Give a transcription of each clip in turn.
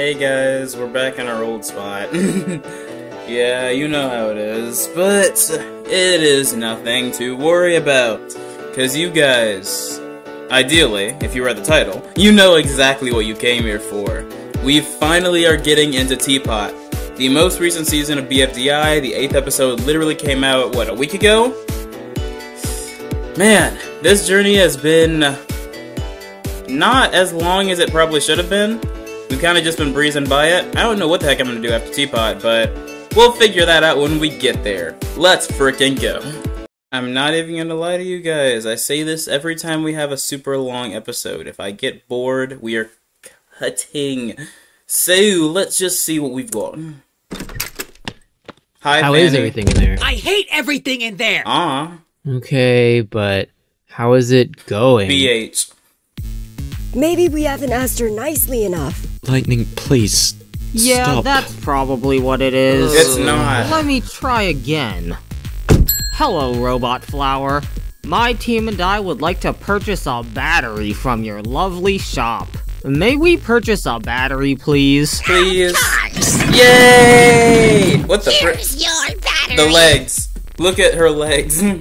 Hey guys, we're back in our old spot. yeah, you know how it is, but it is nothing to worry about. Cause you guys, ideally, if you read the title, you know exactly what you came here for. We finally are getting into Teapot. The most recent season of BFDI, the 8th episode, literally came out, what, a week ago? Man, this journey has been not as long as it probably should have been. We've kind of just been breezing by it. I don't know what the heck I'm gonna do after Teapot, but we'll figure that out when we get there. Let's frickin' go. I'm not even gonna lie to you guys. I say this every time we have a super long episode. If I get bored, we are cutting. So let's just see what we've got. Hi, How Fanny. is everything in there? I hate everything in there. Ah, Okay, but how is it going? BH. Maybe we haven't asked her nicely enough. Lightning, please. Yeah, stop. that's probably what it is. It's not. Let me try again. Hello, Robot Flower. My team and I would like to purchase a battery from your lovely shop. May we purchase a battery, please? Please. Yay! What the frick? Here's your battery. The legs. Look at her legs.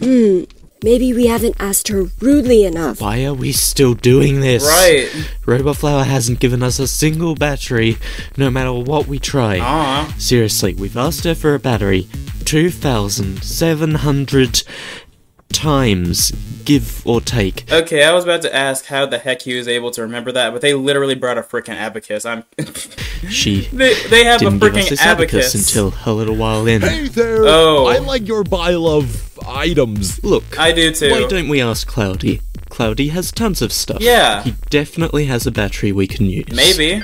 Hmm, maybe we haven't asked her rudely enough. Why are we still doing this? right. Robot Flower hasn't given us a single battery, no matter what we try. Ah. Seriously, we've asked her for a battery 2,700 times, give or take. Okay, I was about to ask how the heck he was able to remember that, but they literally brought a freaking abacus. I'm. She they, they have a didn't give us freaking this abacus. abacus until a little while in. Hey there! Oh. I like your pile of items. Look, I do too. why don't we ask Cloudy? Cloudy has tons of stuff. Yeah. He definitely has a battery we can use. Maybe.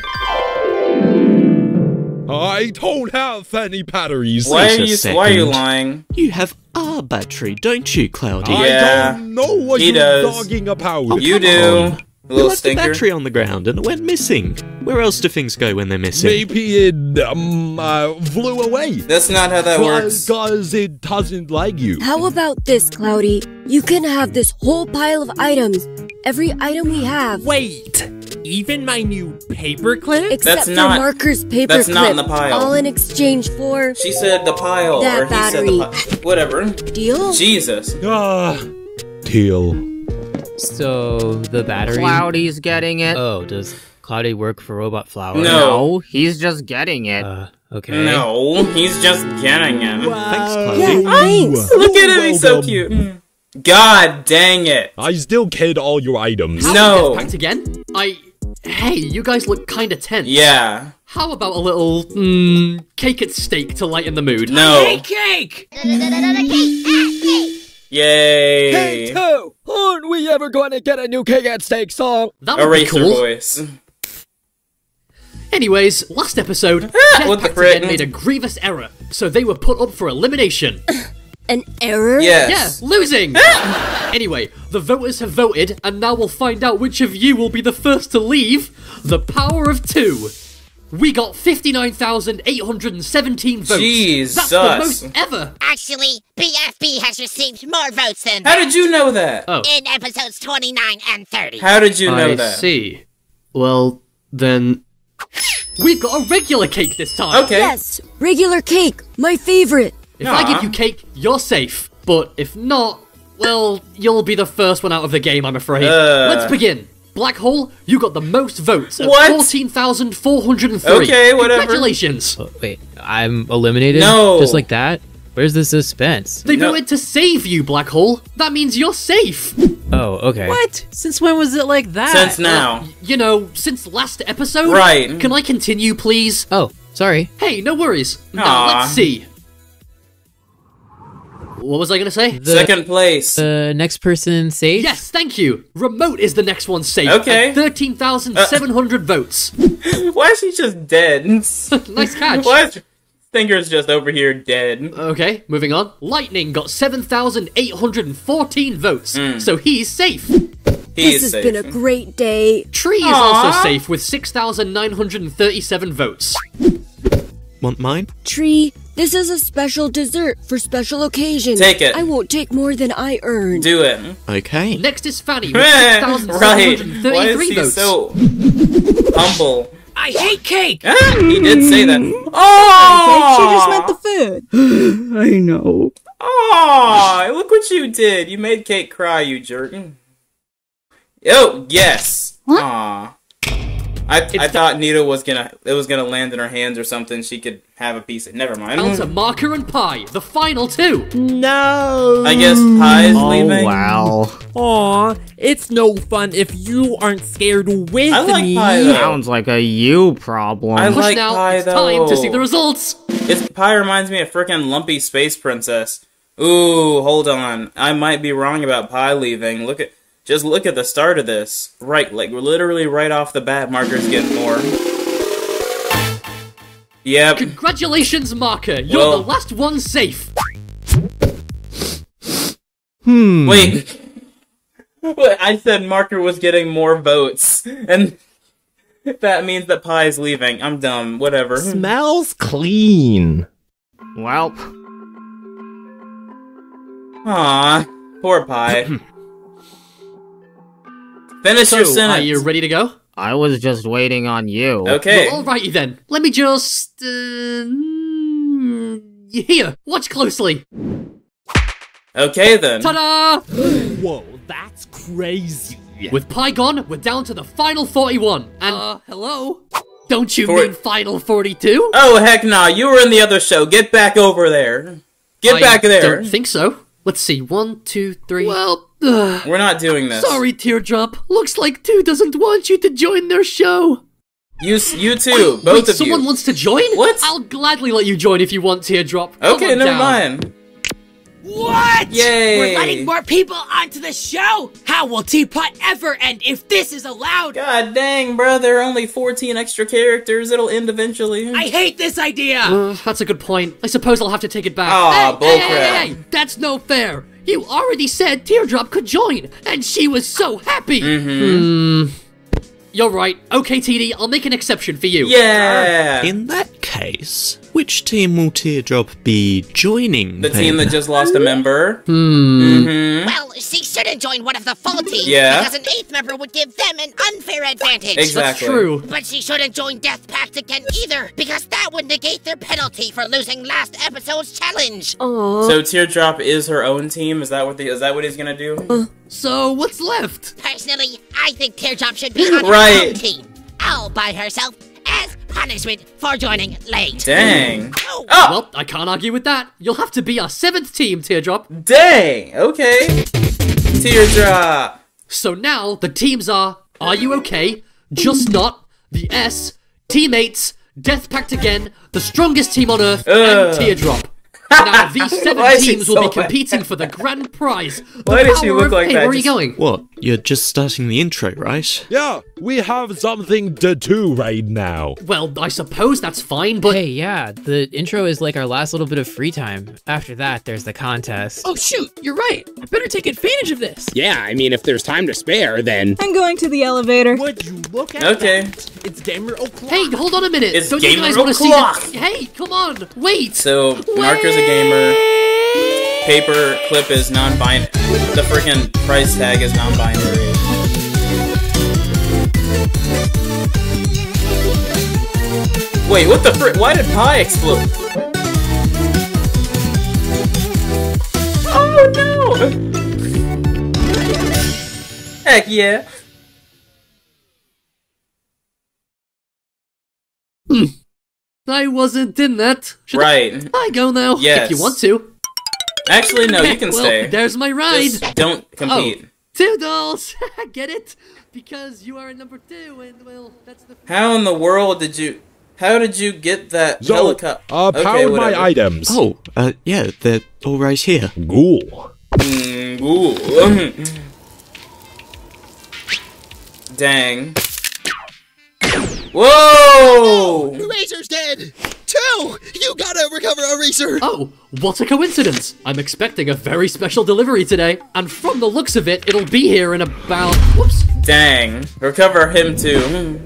I don't have any batteries. Why are Wait a you Why are you lying? You have our battery, don't you, Cloudy? I Yeah. don't know what He you're does. talking about. You do. on. We little left the battery on the ground and it went missing. Where else do things go when they're missing? Maybe it um, uh, flew away. That's not how that works. Because it doesn't like you. How about this, Cloudy? You can have this whole pile of items. Every item we have. Wait, even my new paperclip? Except That's for not- Marker's paperclip. that's not in the pile. All in exchange for She said the pile, That or he said the battery. Whatever. deal. Jesus. Ah, teal. So the battery. Cloudy's getting it. Oh, does Cloudy work for Robot Flower? No. no, he's just getting it. Uh, okay. No, he's just getting him. Thanks, Cloudy. Yeah, thanks. Look at him, he's so welcome. cute. God dang it. I still kid all your items. No. Packed again? I. Hey, you guys look kinda tense. Yeah. How about a little, mm, cake at stake to lighten the mood? No. cake! Yay. Hey too! Aren't we ever going to get a new Cake at Stake song? That would be cool. voice. Anyways, last episode, What the Jetpack made a grievous error, so they were put up for elimination. An error? Yes. Yeah, losing! anyway, the voters have voted, and now we'll find out which of you will be the first to leave. The power of two. We got 59,817 votes. Jesus. That's the most ever. Actually, BFB has received more votes than How did you know that? Oh. in episodes 29 and 30. How did you know I that? see. Well, then. We've got a regular cake this time! Okay. Yes, regular cake. My favorite. If I give you cake, you're safe. But if not, well, you'll be the first one out of the game, I'm afraid. Uh. Let's begin. Black Hole, you got the most votes at What? 14,403. Okay, whatever. Congratulations. Oh, wait, I'm eliminated? No. Just like that? Where's the suspense? They No. voted to save you, Black Hole. That means you're safe. Oh, okay. What? Since when was it like that? Since now. You know, since last episode. Right. Can I continue, please? Oh, sorry. Hey, no worries. Now, let's see. What was I gonna say? The, Second place. The next person safe? Yes, thank you. Remote is the next one safe. Okay. At 13,700 uh, votes. Why is she just dead? Nice catch. Why is Stinker's just over here dead? Okay, moving on. Lightning got 7,814 votes, hmm. so he's safe. He this has safe. been a great day. Tree is also safe with 6,937 votes. Want mine? Tree, This is a special dessert for special occasions. Take it. I won't take more than I earn. Do it. Okay. Next is Fanny with right. Why is he votes. so humble? I hate cake! Ah, he did say that. Oh! She just meant the food. I know. Oh, look what you did. You made Cake cry, you jerk. Oh, yes. What? Aw. I, I thought Nita was gonna it was gonna land in her hands or something. She could have a piece of. Never mind. Down to Marker and Pie, the final two. No. I guess Pie's Oh, leaving. wow. Aw, it's no fun if you aren't scared with I like me. Pie. Sounds like a you problem. I Push like now, Pie it's though. time to see the results. It's Pie reminds me of frickin' Lumpy Space Princess. Ooh, hold on. I might be wrong about Pie leaving. Look at just look at the start of this. Right, like literally right off the bat, Marker's getting more. Yep. Congratulations, Marker. You're Well- the last one safe. Hmm. Wait. Wait, I said Marker was getting more votes, and that means that Pie's leaving. I'm dumb. Whatever. Smells clean. Welp. Aw, poor Pie. Finish your So, sentence. are you ready to go? I was just waiting on you. Okay. Well, alrighty then. Let me just. Uh, here, watch closely. Okay then. Ta-da! Whoa, that's crazy. With Pie gone, we're down to the final 41. And uh, hello? Don't you For- mean final 42? Oh heck nah, you were in the other show. Get back over there. Get I back there. Don't think so. Let's see. One, two, three. Well, uh, We're not doing this. sorry, Teardrop. Looks like Two doesn't want you to join their show. You you too, both Wait, of someone you. Someone wants to join? What? I'll gladly let you join if you want, Teardrop. Okay, never down. mind. What? Yay. We're letting more people onto the show? How will Teapot ever end if this is allowed? God dang, bro, there are only 14 extra characters. It'll end eventually. I hate this idea! Uh, that's a good point. I suppose I'll have to take it back. Aw, hey, hey, hey, hey, hey, that's no fair. You already said Teardrop could join, and she was so happy. Mm-hmm. Hmm. You're right. Okay, TD, I'll make an exception for you. Yeah. In that case, which team will Teardrop be joining? the team that just lost a member. Hmm. Mm-hmm. Well, she shouldn't join one of the full teams Yeah. because an eighth member would give them an unfair advantage. Exactly. That's true. But she shouldn't join Death Pact again either, because that would negate their penalty for losing last episode's challenge. Aw. So Teardrop is her own team. Is that what the is that what he's gonna do? Uh, So, what's left? Personally, I think Teardrop should be on Right. her own team, all by herself, as punishment for joining late. Dang. Oh, Oh, Well, I can't argue with that. You'll have to be our seventh team, Teardrop. dang. Okay. Teardrop. So now the teams are Are You Okay? Just Not, The S, Teammates, Death Pact Again, The Strongest Team on Earth, Ugh. and Teardrop. Now these seven Why is she teams will so be bad? competing for the grand prize. The Why does she look like hey, that? Where are you going? What? You're just starting the intro, right? Yeah, we have something to do right now. Well, I suppose that's fine, but Hey, yeah, the intro is like our last little bit of free time. After that, there's the contest. oh shoot, you're right. I better take advantage of this. Yeah, I mean, if there's time to spare, then. I'm going to the elevator. Would you look at Okay. that? It's gamer o'clock. hey, hold on a minute. It's Don't you gamer guys want to see o'clock. the... Hey, come on, wait. So Marker's a gamer. Paper clip is non-binary. The freaking price tag is non-binary. Wait, what the frick? Why did pie explode? Oh no! Heck yeah! I wasn't in that. Should Right. I go now? Yes. If you want to. Actually, no, you can well, stay. There's my ride. Just don't compete. Two dolls. Get it? Because you are a number two, and well, that's the. How in the world did you? How did you get that So, helicopter? uh, power my items. Oh, uh, yeah, they're all right here. Ghoul. Mm, ooh. Dang. Whoa! Eraser's dead! Two! You gotta recover Eraser! Oh, what a coincidence! I'm expecting a very special delivery today, and from the looks of it, it'll be here in about. Whoops! Dang. Recover him too. Hmm.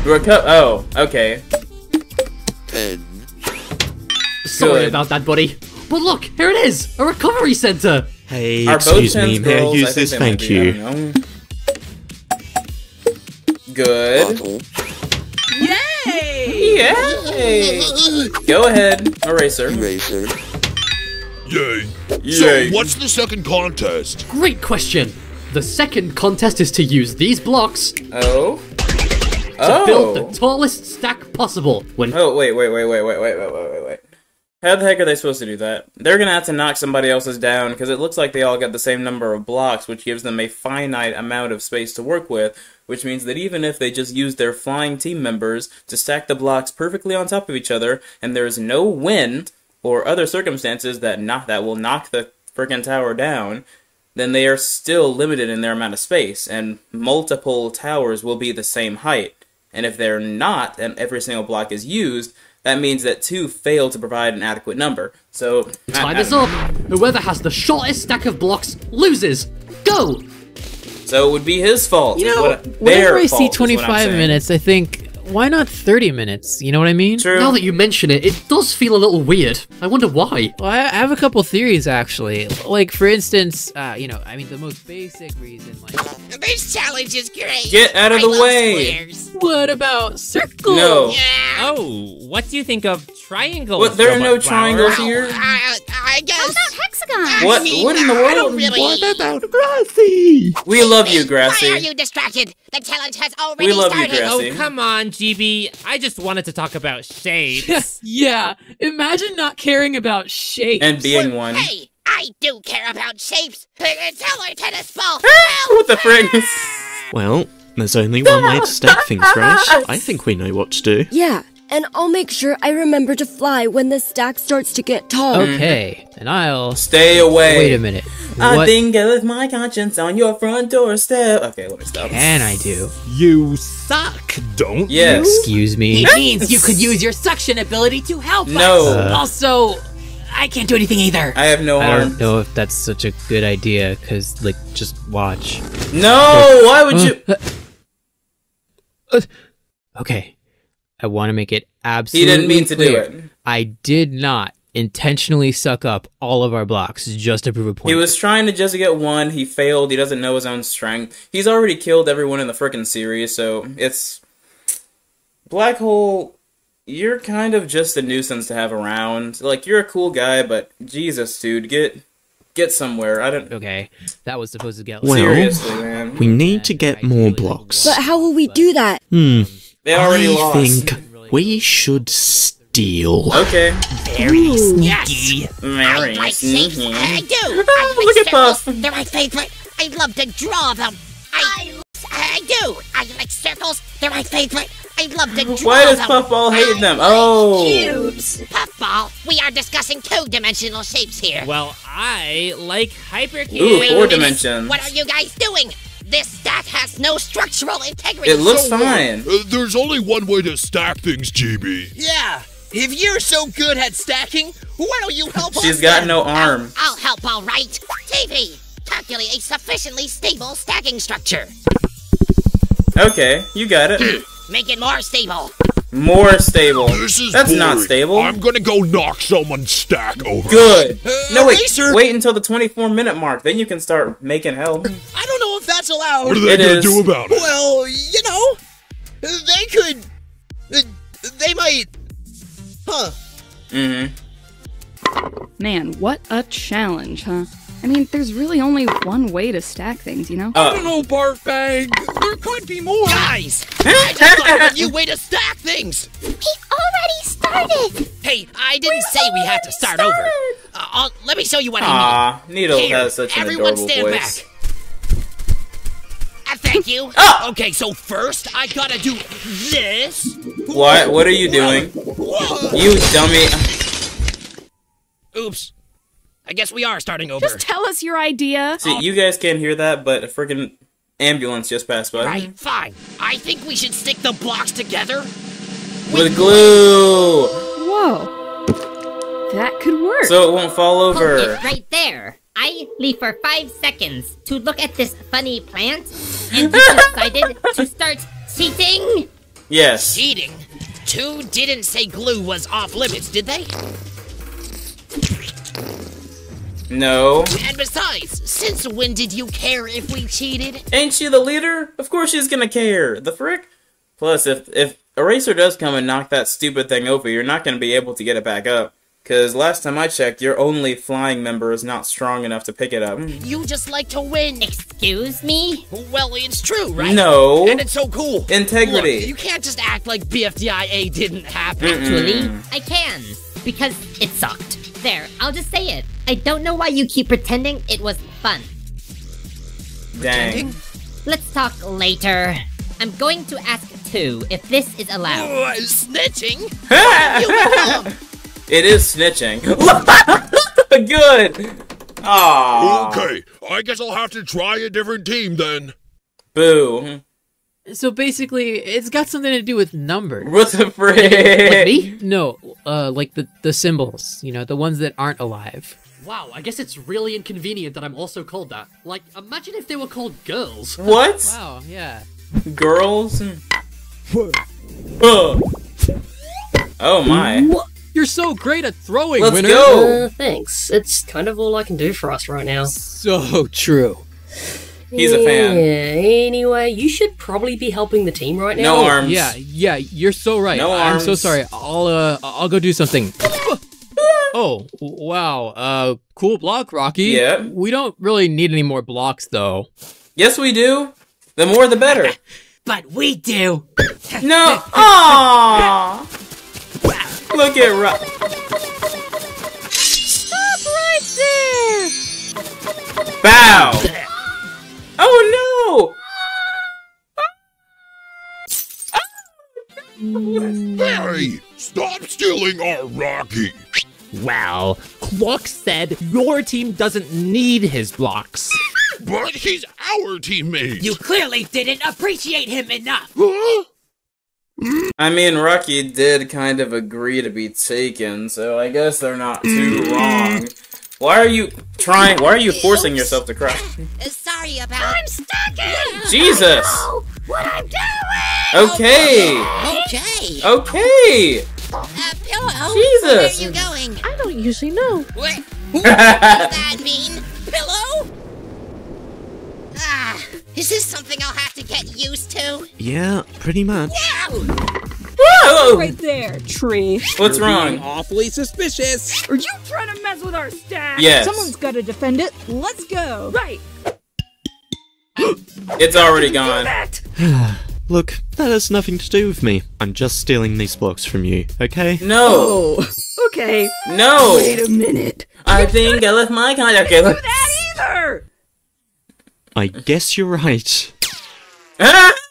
Reco- oh, okay. Ten. Sorry Good. about that, buddy. But look, here it is, a recovery center. Hey, Are both excuse me, may I use think this? they might Thank be, you. Don't know. Good. Bottle. Yay! Go ahead, eraser. Eraser. Yay. Yay. So, what's the second contest? Great question. The second contest is to use these blocks oh. to Oh. Oh. build the tallest stack possible. When Oh wait, wait, wait, wait, wait, wait, wait, wait, wait, wait. How the heck are they supposed to do that? They're gonna have to knock somebody else's down because it looks like they all got the same number of blocks, which gives them a finite amount of space to work with. Which means that even if they just use their flying team members to stack the blocks perfectly on top of each other, and there's no wind or other circumstances that not that will knock the frickin' tower down, then they are still limited in their amount of space, and multiple towers will be the same height. And if they're not, and every single block is used, that means that two fail to provide an adequate number. So, I- time I is up. Whoever has the shortest stack of blocks loses. Go! So it would be his fault. You know, whenever I see is what I'm 25 minutes, I think, why not 30 minutes? You know what I mean? True. Now that you mention it, it does feel a little weird. I wonder why. Well, I I have a couple theories actually. Like, for instance, uh, you know, I mean, the most basic reason, like, This challenge is great. Get out of I the way. squares. What about circles? No. Yeah. Oh, what do you think of triangles? What, there are no Robot Flower? triangles here? I, I guess. hexagon? What? I mean, What in the world? really. What about Grassy? We love you, Grassy. Why are you distracted? The challenge has already We love you, started. Grassy. Oh, come on, GB. I just wanted to talk about shapes. yeah. Imagine not caring about shapes. And being one. Hey, I do care about shapes. Tell her tennis ball. What the frick? Well, there's only one way to stack things, right? I think we know what to do. Yeah, and I'll make sure I remember to fly when the stack starts to get tall. okay, mm-hmm. and I'll Stay away. wait a minute. I What think I left my conscience on your front doorstep. Okay, let me stop. can I do? You suck, don't Yes. Excuse me. It means you could use your suction ability to help No. us. Uh. also, I can't do anything either. I have no I arm. don't know if that's such a good idea, cause like, just watch. No, why would you? Uh, uh, uh, okay, I want to make it absolutely. He didn't mean to do it. I did not intentionally suck up all of our blocks just to prove a point. He was trying to just get one. He failed. He doesn't know his own strength. He's already killed everyone in the frickin' series, so it's Black Hole. You're kind of just a nuisance to have around. Like you're a cool guy, but Jesus, dude, get get somewhere. I don't. Okay, that was supposed to get. Well, Seriously, man. we need to get more blocks. But how will we do that? Hmm. They already I lost. think we should steal. Okay. Very sneaky. Very I like shapes. sneaky. I do. Oh, I Oh, Look at circles. Puff. They're my favorite. I love to draw them. I, I do. I like circles. They're my favorite. I love to draw them. Why does them. Puffball hate them? Oh. Cubes. Puffball, we are discussing two-dimensional shapes here. well, I like hypercube. Ooh, four dimensions. What are you guys doing? This stack has no structural integrity. It looks So- fine. Uh, there's only one way to stack things, GB. Yeah. If you're so good at stacking, why don't you help us? She's got then? no arm. I'll help, all right. TV, calculate a sufficiently stable stacking structure. Okay, you got it. Make it more stable. More stable. This is That's not stable. I'm gonna go knock someone's stack over. Good. Uh, No, wait. Eraser. Wait until the 24 minute mark. Then you can start making help. I don't know if that's allowed. What are they It gonna is. do about it? Well, you know, they could. uh, They might. Huh. Mm-hmm. Man, what a challenge, huh? I mean, there's really only one way to stack things, you know? Uh, I don't know, Barf Bag. There could be more. Guys, I just thought of a new way to stack things. He already started. Hey, I didn't say we had to start over. Uh, I'll, let me show you what I Aw, Needle Here, has such an everyone adorable stand voice. back. Uh, thank you. Ah! Okay, so first I gotta do this. What? What are you doing? You dummy. Oops. I guess we are starting over. Just tell us your idea. See, you guys can't hear that, but a freaking ambulance just passed by. Right, fine. I think we should stick the blocks together. With glue! Whoa. That could work. So it won't fall over. Focus right there. I leave for five seconds to look at this funny plant, and you decided to start cheating. Yes. Cheating? two didn't say glue was off limits, did they? No. And besides, since when did you care if we cheated? Ain't she the leader? Of course she's gonna care. The frick? Plus, if if Eraser does come and knock that stupid thing over, you're not gonna be able to get it back up. Cause last time I checked, your only flying member is not strong enough to pick it up. Mm. You just like to win. Excuse me? Well, it's true, right? No. And it's so cool. Integrity. Look, you can't just act like BFDIA didn't happen. Actually, I can. Because it sucked. There, I'll just say it. I don't know why you keep pretending it was fun. Dang. Let's talk later. I'm going to ask two if this is allowed. Oh, snitching? you. It is snitching. Good. Aww. Okay, I guess I'll have to try a different team then. Boo. So basically, it's got something to do with numbers. What the frick? Like me? No, uh, like the the symbols. You know, the ones that aren't alive. Wow, I guess it's really inconvenient that I'm also called that. Like, imagine if they were called girls. What? Wow. Yeah. Girls? Oh my. You're so great at throwing, Let's winner. go. Uh, thanks. It's kind of all I can do for us right now. So true. He's a fan. Yeah, anyway, you should probably be helping the team right now. No arms. Yeah, yeah, you're so right. No I'm so sorry. I'll uh, I'll go do something. oh, wow. Uh, cool block, Rocky. Yeah. We don't really need any more blocks, though. Yes, we do. The more, the better. But we do. No. Aww. Look at Rock. Stop right there! Bow. Oh no! Hey, stop stealing our Rocky. Well, Clock said your team doesn't need his blocks. But he's our teammate. You clearly didn't appreciate him enough. no. I mean, Rocky did kind of agree to be taken, so I guess they're not too mm. wrong. Why are you trying? Why are you forcing yourself to cry? Sorry about. I'm stuck. Jesus. What I'm doing? Okay. Okay. Okay. Uh, pillow. Jesus. Where are you going? I don't usually know. What? What does that mean? Pillow? Ah, is this something I'll have to get used to? Yeah, pretty much. Whoa! Right there, tree. What's wrong? Awfully suspicious. Are you trying to mess with our stack? Yes. Someone's got to defend it. Let's go. Right. It's already gone. Look, that has nothing to do with me. I'm just stealing these blocks from you, okay? No. Oh, okay. No. Wait a minute. I think I left my kind. Okay. Do that either. I guess you're right.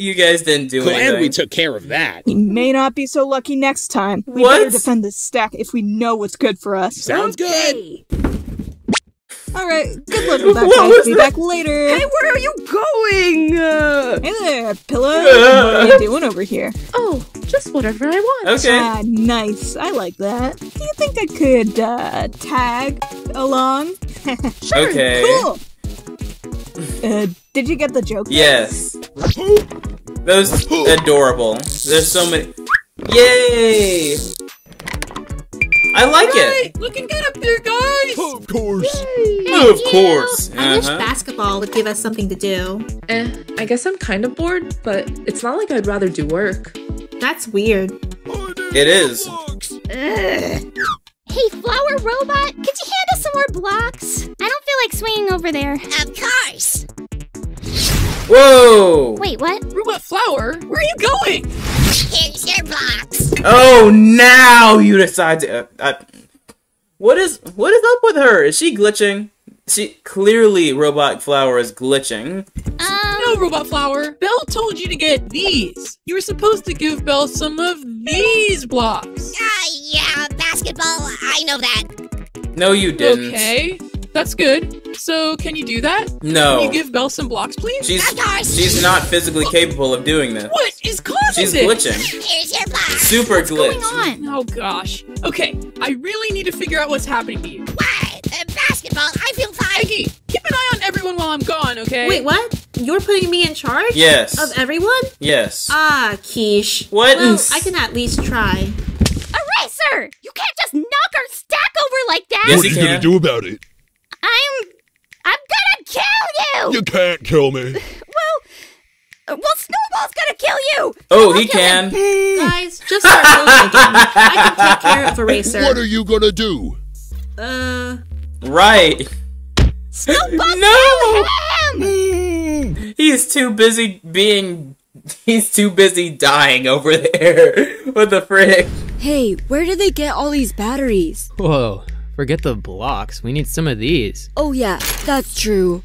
you guys didn't do Glad anything. we took care of that. We may not be so lucky next time. We What? better defend this stack if we know what's good for us. Sounds good. All right. Good luck with that, What guys. was Be that? back later. Hey, where are you going? Uh, Hey there, Pillow. what are you doing over here? Oh, just whatever I want. Okay. Ah, nice. I like that. Do you think I could uh, tag along? sure. Okay. Cool. Uh, did you get the joke? Yes. Those adorable. There's so many. Yay! I like it. Looking good up there, guys. Of course. of course. I wish Uh-huh. basketball would give us something to do. Eh, I guess I'm kind of bored, but it's not like I'd rather do work. That's weird. It is. Hey, flower robot, could you hand us some more blocks? I don't feel like swinging over there. Of course. Whoa! Wait, what? Robot flower, where are you going? Here's your blocks. Oh, now you decide to. Uh, uh, what is what is up with her? Is she glitching? She clearly robot flower is glitching. No, robot flower. Bell told you to get these. You were supposed to give Bell some of these blocks. Ah, yeah, basketball. I know that. No, you didn't. Okay, that's good. So, can you do that? No. Can you give Bell some blocks, please? She's she's not physically capable of doing this. What is causing She's this? glitching. Here's your blocks. Super glitch. Going on? Oh gosh. Okay, I really need to figure out what's happening to you. What? Uh, basketball. I feel fine. Eggy, keep an eye on everyone while I'm gone, okay? Wait, what? you're putting me in charge? Yes. Of everyone? Yes. Ah, quiche. What Well, I can at least try. Eraser! You can't just knock our stack over like that! what are you gonna do about it? I'm. I'm gonna kill you! You can't kill me. Well, well, Snowball's gonna kill you! Oh, he can. Guys, just start over again. I can take care of Eraser. What are you gonna do? Uh, Right. Snowball, No! kill him! He's too busy being. He's too busy dying over there. what the frick? Hey, where did they get all these batteries? Whoa, forget the blocks. We need some of these. Oh yeah, that's true.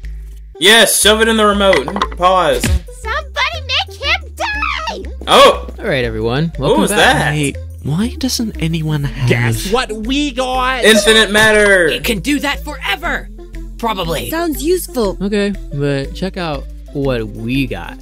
Yes, shove it in the remote. Pause. Somebody make him die! Oh! All right, everyone. What was back. that? Wait, why doesn't anyone have... Guess what we got? Infinite matter. It can do that forever. Probably. Sounds useful. Okay, but check out what we got.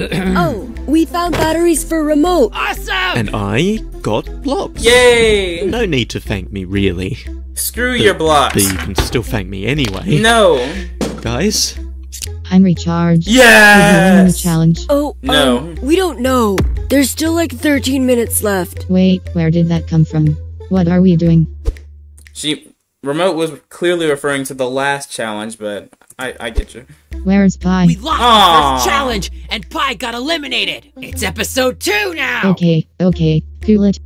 Oh, we found batteries for remote. Awesome! And I got blocks. Yay! No need to thank me, really. Screw But- your blocks. But you can still thank me anyway. No. Guys, I'm recharged. Yes! We're doing the challenge. Oh, No. um, we don't know. There's still like 13 minutes left. Wait, where did that come from? What are we doing? She remote was clearly referring to the last challenge, but I I get you. Where's Pie? We lost Aw. the first challenge, and Pie got eliminated. It's episode two now. Okay, okay, cool it.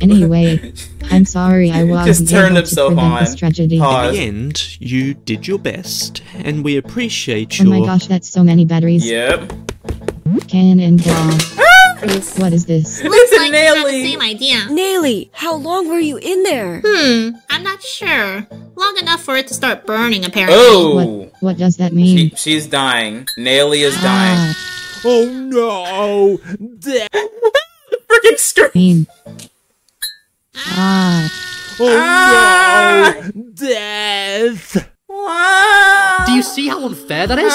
Anyway, I'm sorry I wasn't turned able to himself prevent this on. tragedy. in the end, you did your best, and we appreciate your. Oh my gosh, that's so many batteries. Yep. Cannonball. what is this? looks a like we have Naily. same idea. Naily, how long were you in there? Hmm, I'm not sure. Long enough for it to start burning, apparently. Oh. What does that mean? She, she's dying. Naily is dying. Ah, Oh no! Death! Freaking scream. mean. Ah, Oh Ah! no! Death! Do you see how unfair that is?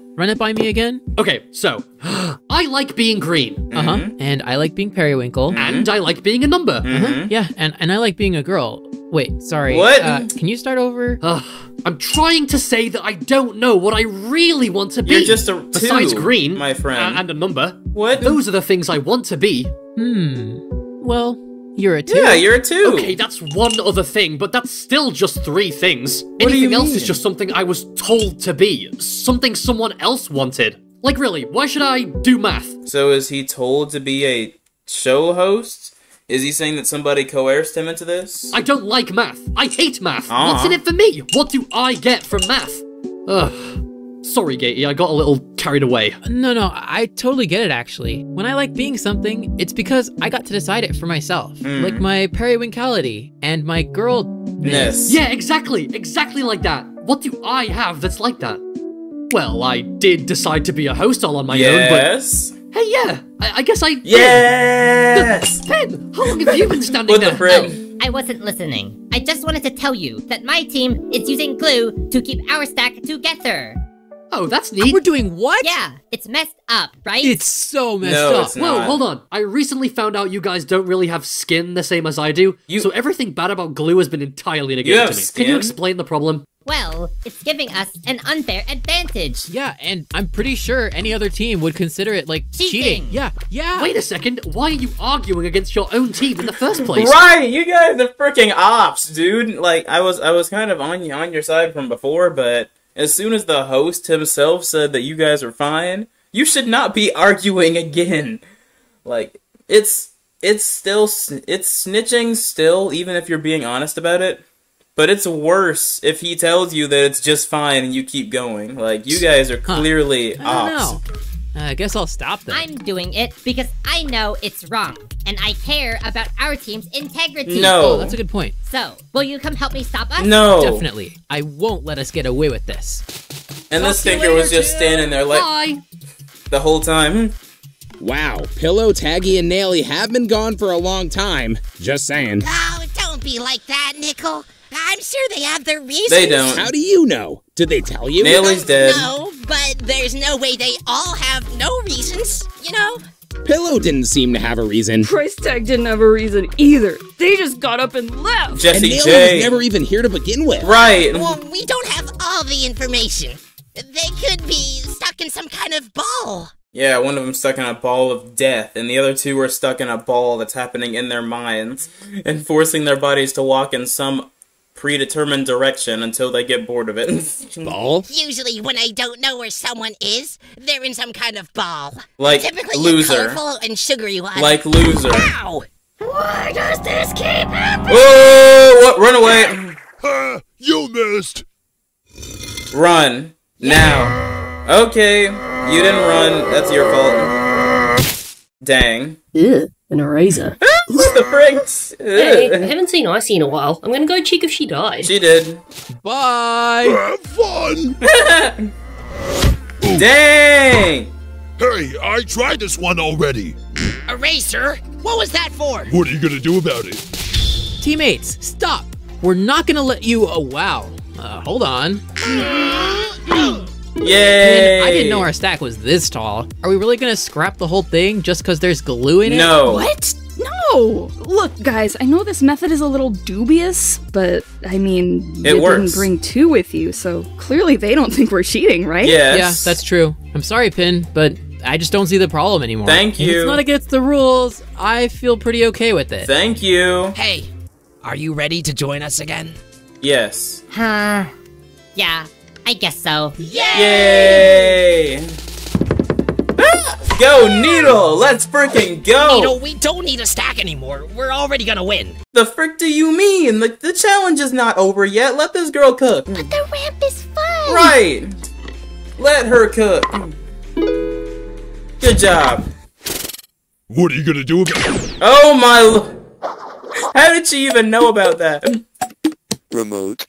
Run it by me again. Okay, so I like being green, Uh huh. And I like being periwinkle. and I like being a number. Mhm. Yeah, and, and I like being a girl. Wait, sorry. What? Uh, can you start over? Ugh, I'm trying to say that I don't know what I really want to be. You're just a Besides two, green, my friend. uh, and a number. What? Those are the things I want to be. Hmm. Well, you're a two. Yeah, you're a two. Okay, that's one other thing, but that's still just three things. do Anything you else mean? is just something I was told to be, something someone else wanted. Like, really, why should I do math? So is he told to be a show host? Is he saying that somebody coerced him into this? I don't like math. I hate math. Aw. What's in it for me? What do I get from math? Ugh. Sorry, Gaty, I got a little carried away. No, no, I totally get it actually. When I like being something, it's because I got to decide it for myself. Hmm. Like my periwinkality and my girlness. Yes. Yeah, exactly, exactly like that. What do I have that's like that? Well, I did decide to be a host all on my yes. own, but hey, yeah, I, I guess I. did. Yes. Ben, how long have you been standing What there? the frick? I wasn't listening. I just wanted to tell you that my team is using glue to keep our stack together. Oh, that's neat. We're doing what? Yeah, it's messed up, right? It's so messed No, up. it's Whoa, hold on. I recently found out you guys don't really have skin the same as I do, You- so everything bad about glue has been entirely negated have to me. Can you explain the problem? Well, it's giving us an unfair advantage. Yeah, and I'm pretty sure any other team would consider it like cheating. Cheating. Yeah, yeah. Wait a second, why are you arguing against your own team in the first place? Right, you guys are freaking ops, dude. Like I was, I was kind of on on your side from before, but as soon as the host himself said that you guys are fine, you should not be arguing again. Like it's it's still it's snitching still, even if you're being honest about it. But it's worse if he tells you that it's just fine and you keep going. Like you guys are Huh. clearly don't ops. know. Uh, I guess I'll stop then. I'm doing it because I know it's wrong, and I care about our team's integrity. No. Oh, that's a good point. So, will you come help me stop us? No. Definitely. I won't let us get away with this. And the Talk to stinker was just Tim. standing there like Bye. the whole time. Wow, Pillow, Taggy, and Naily have been gone for a long time. Just saying. Oh, don't be like that, Nickel. I'm sure they have their reasons. They don't. How do you know? Did they tell you? Naily's dead. No, but there's no way they all have no reasons, you know? Pillow didn't seem to have a reason. Price tag didn't have a reason either. They just got up and left. and Jesse Naily J. was never even here to begin with. Right. Well, we don't have all the information. They could be stuck in some kind of ball. Yeah, one of them stuck in a ball of death, and the other two are stuck in a ball that's happening in their minds and forcing their bodies to walk in some predetermined direction until they get bored of it. Ball? Usually, when I don't know where someone is, they're in some kind of ball. Like Typically loser. a colorful and sugary one. Like loser. Ow! Why does this keep happening? Whoa! What? Run away! you missed. Run now. Okay, you didn't run. That's your fault. Dang. Ugh, an eraser. what the fricks? Hey, I haven't seen Icy in a while. I'm gonna go check if she died. She did. Bye. Have fun. Dang! Hey, I tried this one already. Eraser? What was that for? What are you gonna do about it? Teammates, stop! We're not gonna let you. Oh wow. Uh, hold on. Yay! Man, I didn't know our stack was this tall. Are we really gonna scrap the whole thing just because there's glue in it? No. What? No! Look, guys, I know this method is a little dubious, but I mean, It you works. didn't bring two with you, so clearly they don't think we're cheating, right? Yeah, that's true. I'm sorry, Pin, but I just don't see the problem anymore. Thank And you. It's not against the rules. I feel pretty okay with it. Thank you. Hey, are you ready to join us again? Yes. Huh. Yeah, I guess so. Yay! Ah! Go, Needle! Let's freaking go! Needle, we don't need a stack anymore. We're already gonna win. The frick do you mean? The, the challenge is not over yet. Let this girl cook. But the ramp is fun. Right! Let her cook. Good job. What are you gonna do about it? Oh my. How did she even know about that? Remote.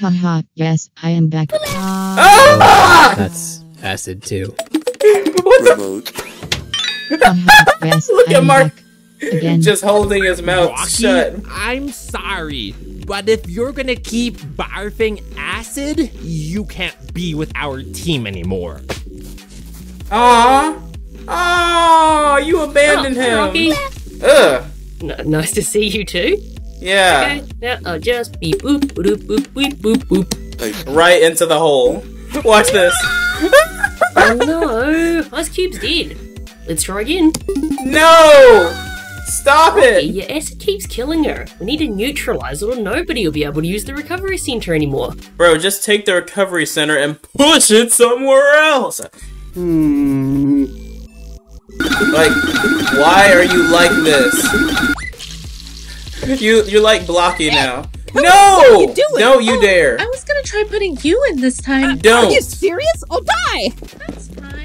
Haha, yes, I am back. Ah! That's acid too. what Remote. Haha, yes, Look I at Mark. Again. Just holding his mouth Rocky, shut. I'm sorry, but if you're gonna keep barfing acid, you can't be with our team anymore. Aw. Aw, you abandoned Oh, him. Rocky. Ugh. N- nice to see you too. Yeah. Okay, now I'll just beep boop boop boop boop boop boop. Right into the hole. Watch this. oh no, Ice Cube's dead. Let's try again. No! Stop Rocky, it! your acid keeps killing her. We need to neutralize it or nobody will be able to use the recovery center anymore. Bro, just take the recovery center and push it somewhere else. Hmm. Like, why are you like this? You you're like blocky now. No! Don't you oh, dare! I was gonna try putting you in this time. Don't. Are you serious? I'll die.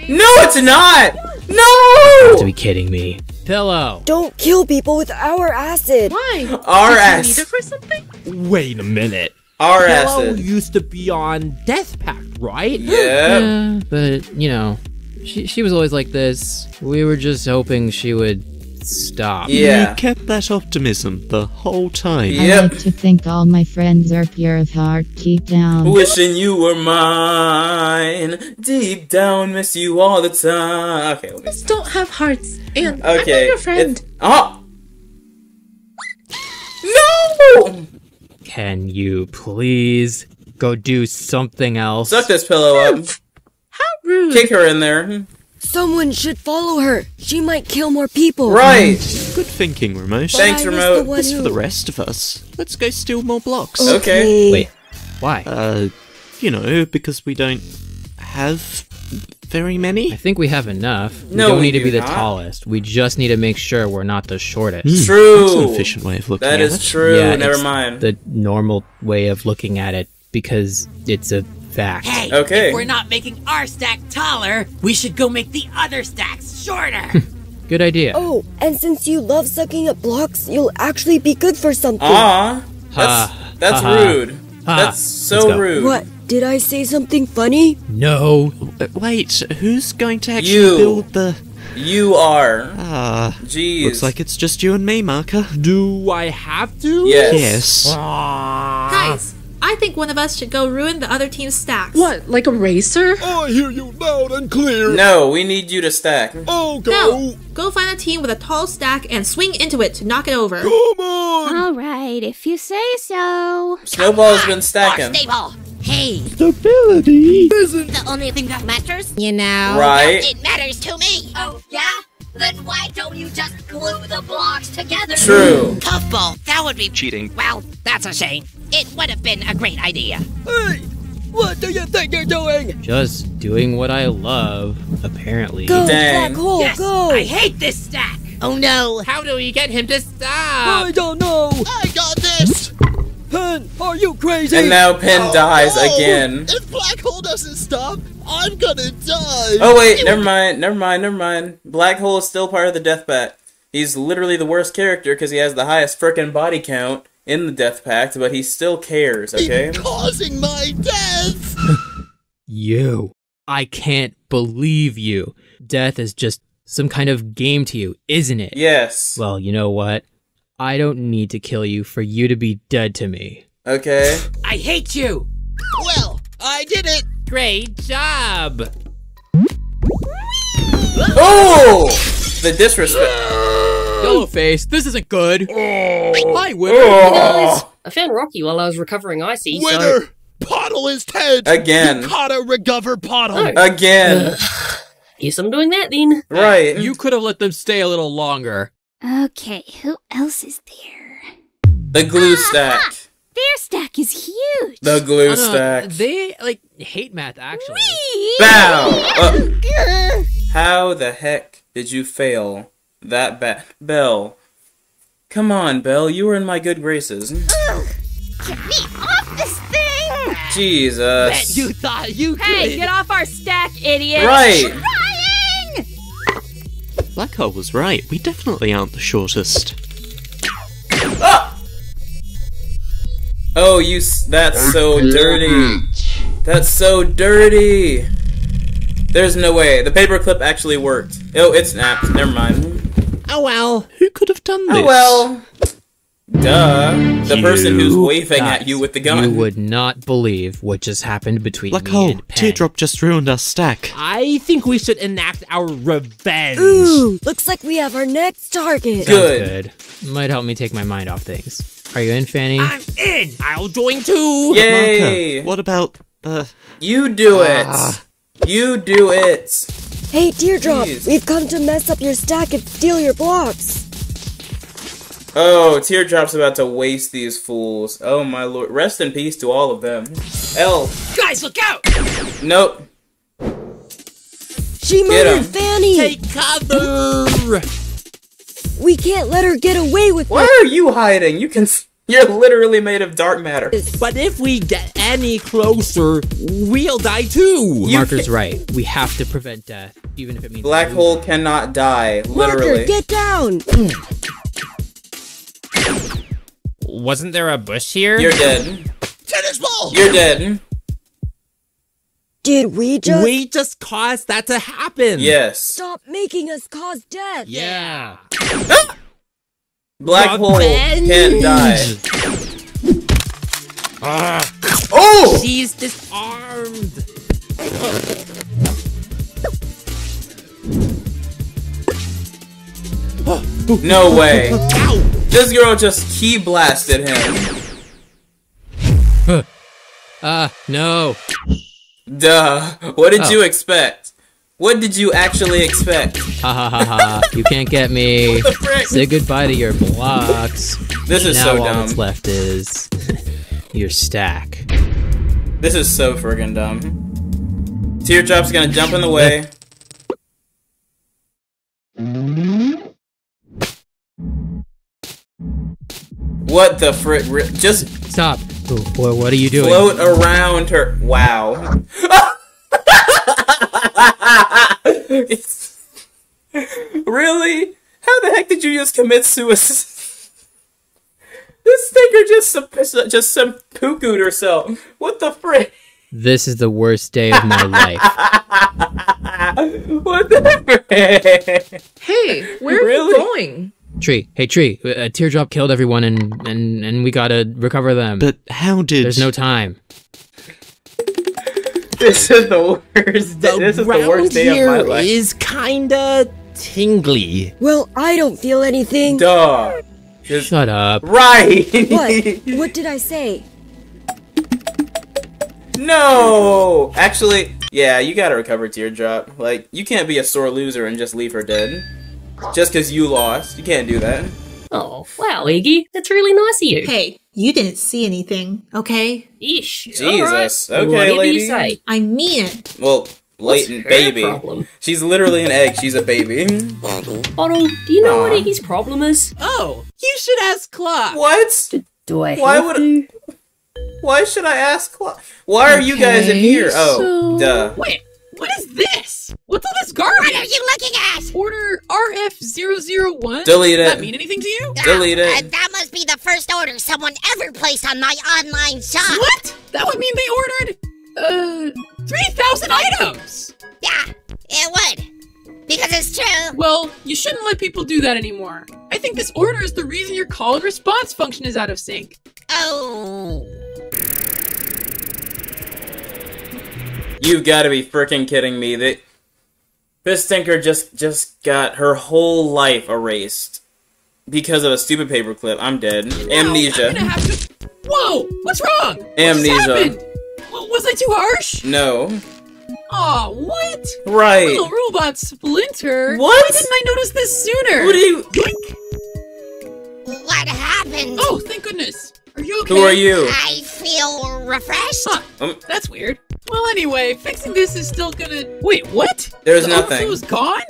No, it's not! No! You have To be kidding me. Pillow. Don't kill people with our acid. Why? Our Did you ass. need it for something? Wait a minute. Our Pillow acid. used to be on Death Pact, right? Yeah. Yeah, but you know, she she was always like this. We were just hoping she would stop. Yeah. You kept that optimism the whole time. Yep. I Yep. like to think all my friends are pure of heart deep down. Wishing you were mine. Deep down, miss you all the time. Okay, let me Just don't have hearts. And I'm Okay. not your friend. it's- Oh! Uh-huh. No! Can you please go do something else? Suck this pillow up. How rude. Kick her in there. Someone should follow her. She might kill more people. Right. Good thinking, Remote. Thanks, I Remote. the one for the rest of us, let's go steal more blocks. Okay. Wait, why? Uh, you know, because we don't have very many. I think we have enough. No, We No, don't we need to do be the not. tallest. We just need to make sure we're not the shortest. Hmm, True. That's an efficient way of looking That at is it. true. Yeah, Never it's mind. The normal way of looking at it because it's a fact. Hey, Okay. if we're not making our stack taller, we should go make the other stacks shorter. Good idea. Oh, and since you love sucking up blocks, you'll actually be good for something. Aw. That's, Ha. that's Ha ha. rude. Ha. That's so rude. What? Did I say something funny? No. Uh, wait, who's going to actually You. build the? You are. Ah, Jeez. looks like it's just you and me, Marker. Do I have to? Yes. Yes. Ah. Guys, I think one of us should go ruin the other team's stacks. What, like a racer? I hear you loud and clear. No, we need you to stack. Oh, go. No, go find a team with a tall stack and swing into it to knock it over. Come on. All right, if you say so. Snowball's been stacking. Stable. Hey, Stability isn't the only thing that matters, you know. Right. It matters to me. Oh, yeah? Then why don't you just glue the blocks together? True. Puffball, that would be Cheating. Well, that's a shame. It would have been a great idea. Hey, what do you think you're doing? Just doing what I love, apparently. Go, Dang. black hole, Yes, go! I hate this stack. Oh no. How do we get him to stop? I don't know. I got this! Pen, are you crazy? And now Pin oh, dies no! again. If Black Hole doesn't stop, I'm gonna die! Oh wait, never mind, never mind, never mind. Black Hole is still part of the Death Pact. He's literally the worst character because he has the highest frickin' body count in the Death Pact, but he still cares, okay? He's causing my death! You. I can't believe you. Death is just some kind of game to you, isn't it? Yes. Well, you know what? I don't need to kill you for you to be dead to me. Okay. I hate you. Well, I did it! Great job! Oh! The disrespect. Yellow face, this isn't good. Oh. Hi, winner. Oh. I found Rocky while I was recovering Icy, so... Winner! Bottle is dead! Again. You gotta recover Bottle! Oh. Again. Guess I'm doing that then. Right. You could have let them stay a little longer. Okay, who else is there? The glue stack. Ah, ah. Their stack is huge. The glue Oh, no, stack. They, like, hate math, actually. Bow! Uh, how the heck did you fail that bad? Bell. Come on, Bell. You were in my good graces. Get me off this thing! Jesus. You thought you could. Hey, get off our stack, idiot! Right. Trying! Black Hole was right. We definitely aren't the shortest. Oh, you. That's so dirty. That's so dirty. There's no way. The paperclip actually worked. Oh, it snapped. Never mind. Oh well. Who could have done oh, this? Oh well. Duh. The person who's waving at you with the gun. You would not believe what just happened between Black me Hole, and Pen. Teardrop just ruined our stack. I think we should enact our revenge. Ooh, looks like we have our next target. Good. good. Might help me take my mind off things. Are you in, Fanny? I'm in. I'll join too. Yay! Marco, what about uh You do it. Ah. You do it. Hey, Teardrop, Jeez. we've come to mess up your stack and steal your blocks. Oh, Teardrop's about to waste these fools. Oh my lord. Rest in peace to all of them. L. Guys, look out! Nope. She Get murdered 'em. Fanny! Take cover. We can't let her get away with Why it! are you hiding? You can. s- You're literally made of dark matter. But if we get any closer, we'll die too. You Marker's right. We have to prevent death, even if it means Black losing. hole cannot die. Literally. Marker, get down! Wasn't there a bush here? You're dead. Tennis ball! You're dead. Did we just We just caused that to happen. Yes. stop making us cause death? Yeah. Black hole Revenge. can't die. Ah, Oh! she's disarmed. No way. Ow. This girl just key blasted him. Ah, no. Duh. What did Oh. you expect? What did you actually expect? Ha ha ha ha. You can't get me. Say goodbye to your blocks. This is now so all dumb. that's left is your stack. This is so friggin' dumb. Teardrop's gonna jump in the way. What the frick? ri- Just Stop. What, what are you doing? float around her. Wow. Really? How the heck did you just commit suicide? This thinker just some- just some cuckooed herself. What the frick? This is the worst day of my life. what the frick? Hey, where Really? are you going? Tree, hey Tree, a teardrop killed everyone and, and, and we gotta recover them. But how did... There's no time. This is the worst. The this is the worst day of my here life. is kinda tingly. Well, I don't feel anything. Duh. Just- Shut up. Right. What? What did I say? no. Actually, yeah, you gotta recover teardrop. Like, you can't be a sore loser and just leave her dead. Just because you lost, you can't do that. Oh, wow, Eggy. That's really nice of you. Hey, you didn't see anything, okay? Ish. Jesus. Alright. Okay, Whatever lady. you say. I mean it. Well, latent baby. problem? She's literally an egg. She's a baby. Bottle, do you know what Aw. Eggy's problem is? Oh, you should ask Clock. What? Do I Why have would to? Why should I ask? Cla- Why are you guys in here? Oh, so- duh. Wait, what is this? What's all this garbage? What are you looking at? Order RF001? Delete Does it. that mean anything to you? Delete Uh, it. that must be the first order someone ever placed on my online shop. What? That would mean they ordered, uh, 3,000 items! Yeah, it would. Because it's true. Well, you shouldn't let people do that anymore. I think this order is the reason your call and response function is out of sync. Oh. You've got to be freaking kidding me. That this stinker just just got her whole life erased because of a stupid paperclip. I'm dead. Amnesia. I'm gonna. Whoa! What's wrong? Amnesia. happened? W- Was I too harsh? No. Aw, what? Right. Little robot Splinter. What? Why didn't I notice this sooner? What are you? What happened? Oh, thank goodness. Are you okay? Who are you? I feel refreshed. Huh, Um, that's weird. Well, anyway, fixing this is still gonna. Wait, what? There's the nothing. overflow is gone?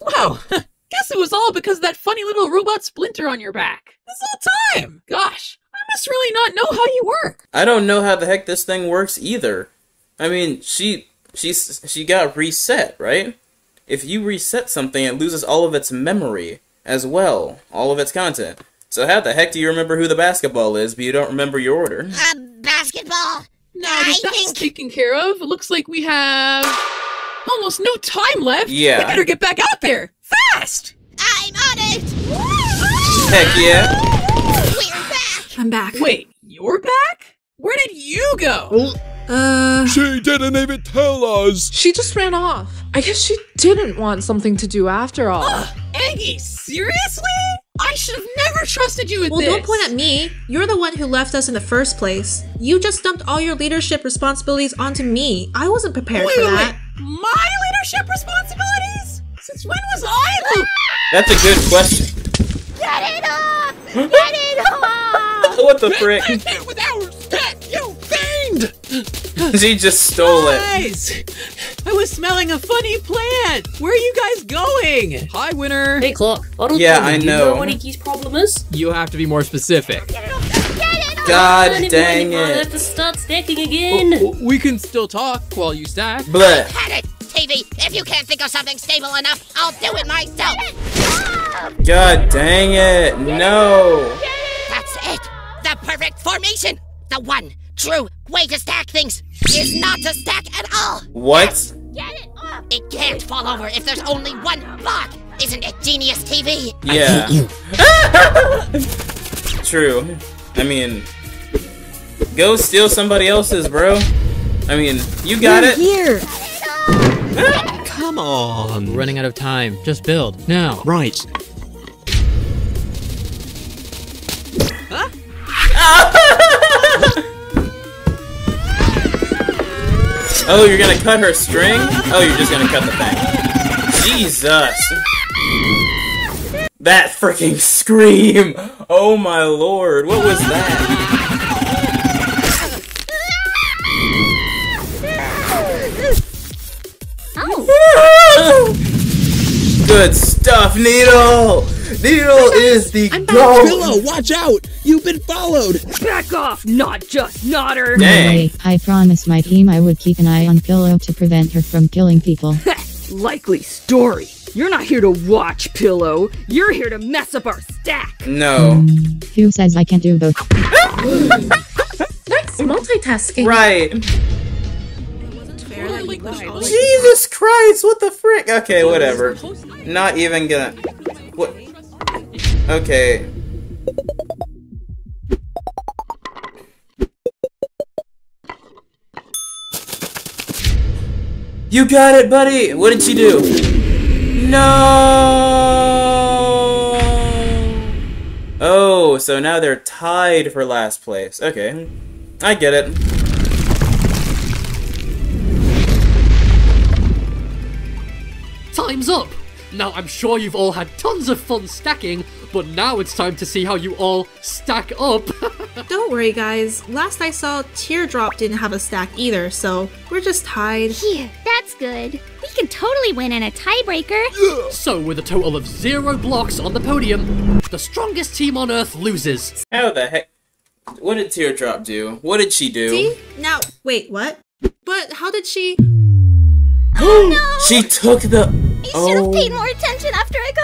Wow. Guess it was all because of that funny little robot Splinter on your back. This whole time. Gosh, I must really not know how you work. I don't know how the heck this thing works either. I mean, she she she got reset, right? If you reset something, it loses all of its memory as well, all of its content. So how the heck do you remember who the basketball is, but you don't remember your order? Uh, basketball. Now I that's think taken care of, it looks like we have almost no time left. Yeah. We better get back out there fast. I'm on it. Heck yeah! We're back. I'm back. Wait, you're back? Where did you go? Uh, She didn't even tell us. She just ran off. I guess she didn't want something to do after all. Eggy, seriously? I should have never trusted you with well, this. don't point at me. You're the one who left us in the first place. You just dumped all your leadership responsibilities onto me. I wasn't prepared Wait, for that. wait. My leadership responsibilities? Since when was I? the- oh. That's a good question. Get it off. Get it off. what the frick? with our stat, you fiend! she just stole it. Guys, I was smelling a funny plant. Where are you guys going? Hi, winner. Hey, Clock. I don't Yeah, know. I Do you know. know what Eggy's problem is? You have to be more specific. God Money, dang money, money, I have it. to start stacking oh, again. Oh, we can still talk while you stack. Bleh. Had it. TV, if you can't think of something stable enough, I'll do it myself. God dang it. No. That's it. The perfect formation. The one true way to stack things is not to stack at all. What? Get it off. It can't fall over if there's only one block. Isn't it genius, TV? Yeah. True. I mean, go steal somebody else's, bro. I mean, you got We're it. here. Come on. Running out of time. Just build. Now. Right. Oh, you're gonna cut her string? Oh, you're just gonna cut the thing. Jesus. That freaking scream! Oh my lord, what was that? Oh. Good stuff, Needle! Needle is the Pillow, goat! watch out! You've been followed! Back off, not just Nodder. Dang. I promised my team I would keep an eye on Pillow to prevent her from killing people. Likely story. You're not here to watch, Pillow. You're here to mess up our stack. No. Hmm, who says I can't do both? That's multitasking. Right. Jesus Christ, what the frick? Okay, whatever. Not even gonna. What? Okay. You got it, buddy! What did she do? No! Oh, so now they're tied for last place. Okay. I get it. Time's up! Now, I'm sure you've all had tons of fun stacking, but now it's time to see how you all stack up. Don't worry, guys. Last I saw, Teardrop didn't have a stack either, so we're just tied. Phew, that's good. We can totally win in a tiebreaker. so, with a total of zero blocks on the podium, the strongest team on Earth loses. How the heck? What did Teardrop do? What did she do? See? Now, wait, what? But how did she... oh no! She took the. You should have Oh. paid more attention after I got untangled.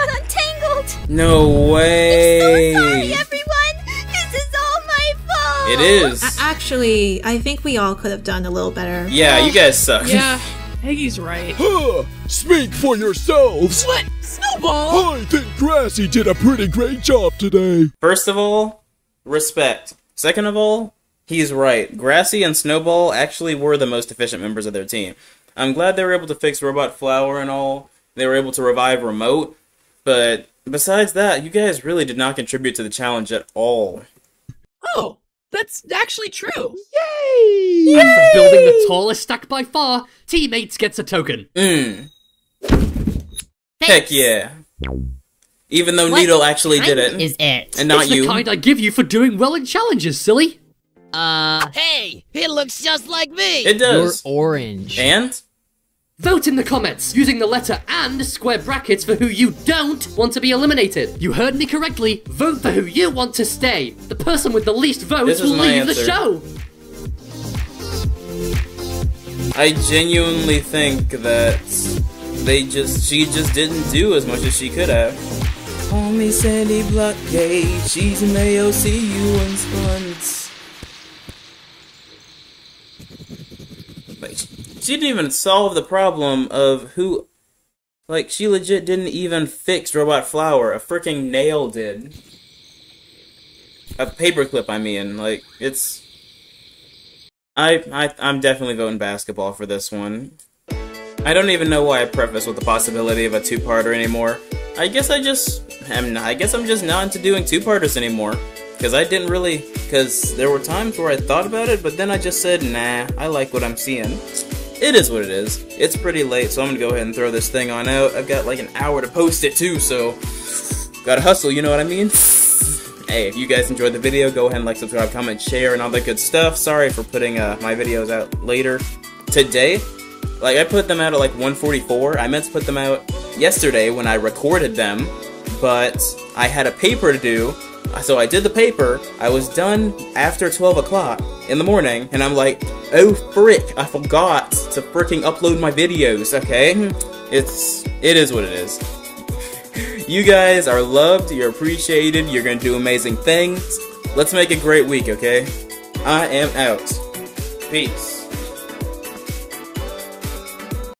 No way. I'm Sorry, everyone. This is all my fault. It is. A- actually, I think we all could have done a little better. Yeah, you guys suck. Yeah, Peggy's right. Huh, speak for yourselves. What? Snowball? I think Grassy did a pretty great job today. First of all, respect. Second of all, he's right. Grassy and Snowball actually were the most efficient members of their team. I'm glad they were able to fix Robot Flower and all. They were able to revive Remote. But besides that, you guys really did not contribute to the challenge at all. Oh, that's actually true. And for building the tallest stack by far, teammates gets a token. Mm. Heck yeah. Even though What Needle actually did kind it. is it? And not it's you. the kind I give you for doing well in challenges, silly. Uh, Hey, it looks just like me. It does. You're orange. And? Vote in the comments using the letter and square brackets for who you don't want to be eliminated. You heard me correctly. Vote for who you want to stay. The person with the least votes This is will my leave the answer. show. I genuinely think that they just she just didn't do as much as she could have. Call me Sandy Blockade, she's an AOC you in front. She didn't even solve the problem of who like she legit didn't even fix Robot Flower. A freaking nail did. A paperclip, I mean. Like it's I, I I'm definitely voting basketball for this one. I don't even know why I preface with the possibility of a two-parter anymore. I guess I just am. I guess I'm just not into doing two-parters anymore. Cause I didn't really. Cause there were times where I thought about it, but then I just said, nah. I like what I'm seeing. It is what it is. It's pretty late, so I'm gonna go ahead and throw this thing on out. I've got like an hour to post it too, so gotta hustle. You know what I mean? Hey, if you guys enjoyed the video, go ahead and like, subscribe, comment, share, and all that good stuff. Sorry for putting uh, my videos out later today. Like, I put them out at like 144. I meant to put them out yesterday when I recorded them, but I had a paper to do, so I did the paper. I was done after 12 o'clock in the morning, and I'm like, oh frick, I forgot to freaking upload my videos, okay? Mm-hmm. It's, it is what it is. You guys are loved, you're appreciated, you're gonna do amazing things. Let's make a great week, okay? I am out. Peace.